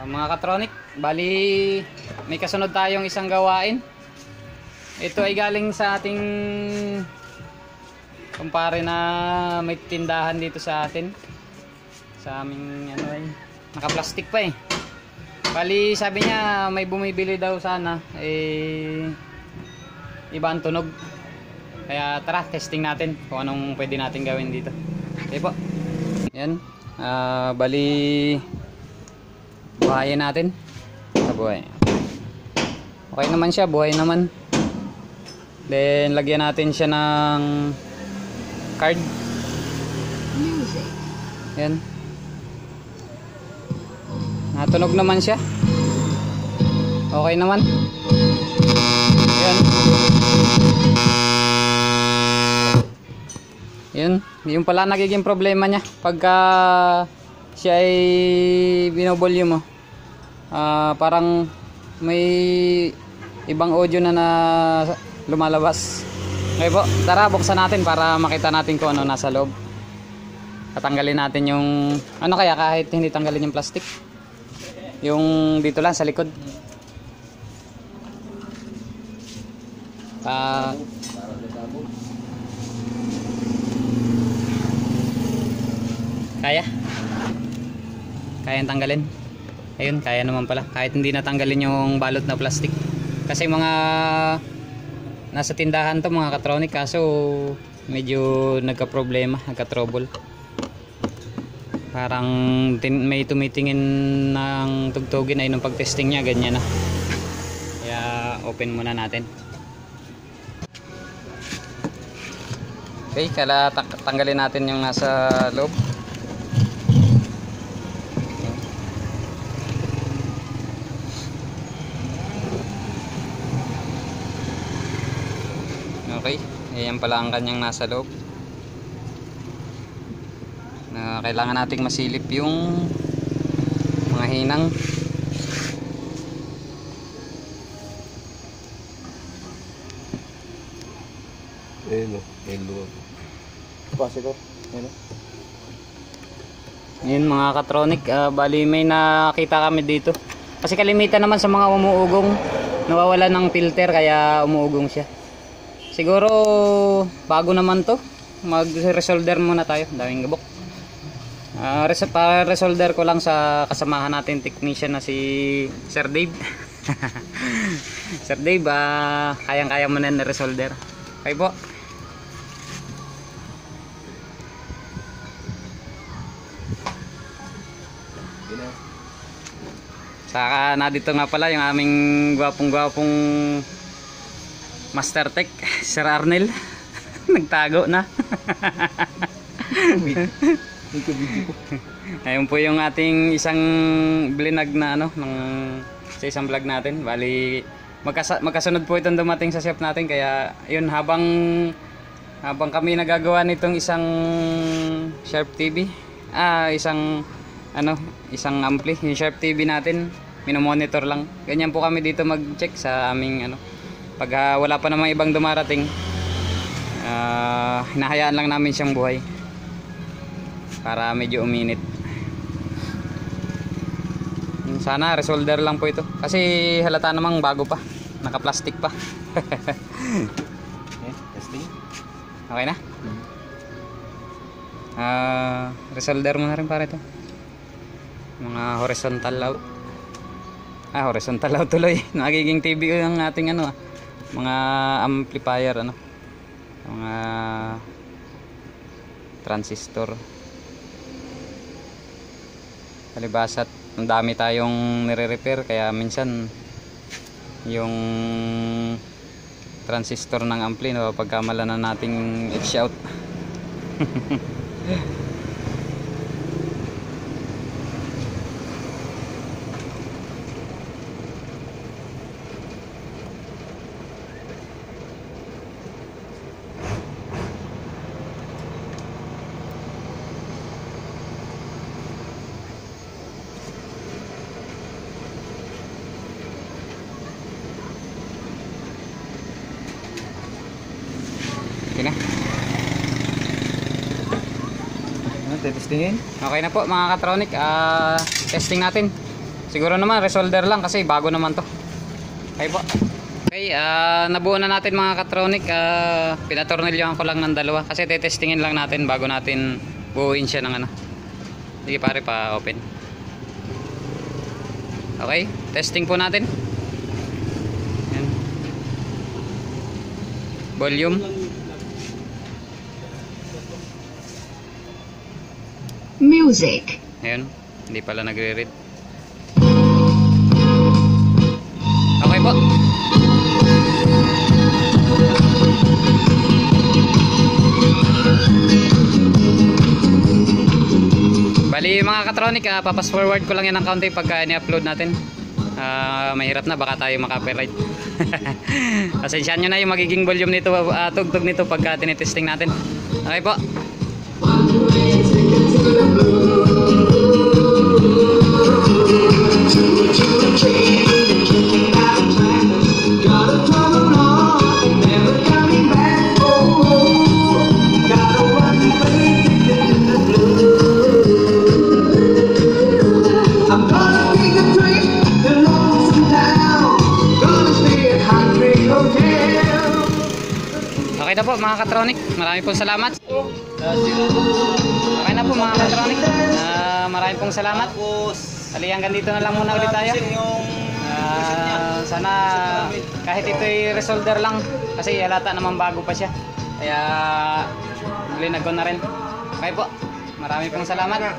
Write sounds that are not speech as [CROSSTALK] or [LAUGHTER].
Ah, mga katronik, bali may kasunod tayong isang gawain. Ito ay galing sa ating kumpare na may tindahan dito sa atin. Sa aming ano ay naka-plastic pa eh. Bali sabi niya may bumibili daw sana eh iba ang tunog. Kaya tara, testing natin kung anong pwede natin gawin dito. Okay po. Yan. Ah, bali buhayin natin. Sa buhay. Okay naman siya buhay naman. Then lagyan natin siya ng card. Music. yan. Natunog naman siya. Okay naman. Yan. Yun. Yung pala nagiging problema niya pagka siya ay binobolyo mo Ah, parang may ibang audio na na lumalabas. Okay po tara buksan natin para makita natin kung ano nasa loob. Tatanggalin natin yung ano kaya kahit hindi tanggalin yung plastic? Yung dito lang sa likod. Ah. Kaya? Kayang tanggalin ayun kaya naman pala. Kahit hindi natanggalin yung balot na plastic. Kasi mga nasa tindahan to mga katronik kaso medyo nagka problema nagka trouble parang tin- may tumitingin ng tugtugin ay nung pag-testing niya ganyan na. Kaya open muna natin. Okay kala tanggalin natin yung nasa loob Okay, ayan pala ang kanyang nasa loob. Na kailangan nating masilip yung mga hinang. Ayun o, may luwag. Pase ko. Ayun o. Yun mga katronik, ah, bali may nakita kami dito. Kasi kalimitan naman sa mga umuugong, nawawala ng filter kaya umuugong siya. Siguro bago naman to, mag-resolder muna tayo, daming gabok. Ah, res para resolder ko lang sa kasamahan natin technician na si Sir Dave. [LAUGHS] Sir Dave, ah, kayang-kaya mo na resolder. Okay po. Saka na dito nga pala yung aming gwapong-gwapong Master Tech, [LAUGHS] Sir Arnel. [LAUGHS] Nagtago na. [LAUGHS] Ayun po yung ating isang blinag na ano ng sa isang vlog natin. Bali magkasa, magkasunod po itong dumating sa shop natin kaya yun habang habang kami nagagawa nitong isang Sharp TV ah isang ano isang ampli yung Sharp TV natin minomonitor lang ganyan po kami dito mag-check sa aming ano pag ah, wala pa namang ibang dumarating ah hinahayaan lang namin siyang buhay. Para medyo uminit. Yung sana resolder lang po ito. Kasi halata namang bago pa. Naka plastic pa. [LAUGHS] Eh, testing. okay na? Ah resolder mo na rin para ito. Mga horizontal out ah horizontal out tuloy. [LAUGHS] Nagiging TV yung ating ano ah mga amplifier ano? Mga transistor. Palibasat ang dami tayong nire-repair kaya minsan yung transistor ng ampli no? Pagkamala na nating i-shout [LAUGHS] okay na Ano, testingin? Okay na po mga katronic, ah testing natin. Siguro naman resolder lang kasi bago naman to. Okay po. Okay, ah nabuo na natin mga katronic. Ah pinatornilyohan ko lang ng dalawa kasi tetestingin lang natin bago natin buuin siya ng ano. Sige pare pa open. Okay, testing po natin. Yan. Volume. Music. Ayun, hindi pala nagre-read. Okay po. Bali mga katronik, ah, papas forward ko lang yan ng kaunti pagka ni-upload natin. Ah, mahirap na baka tayo makapiright. [LAUGHS] Pasensyahan nyo na yung magiging volume nito, ah, tugtog nito pagka tinitesting natin. Okay po. to the blue. Okay na po mga katronik. Marami pong salamat. Okay na po mga katronik. Ah, marami pong salamat. Ali hanggang dito na lang muna ulit tayo. Ah, sana kahit ito'y resolder lang kasi halata naman bago pa siya. Kaya linag ko na rin. Okay po. Marami pong salamat.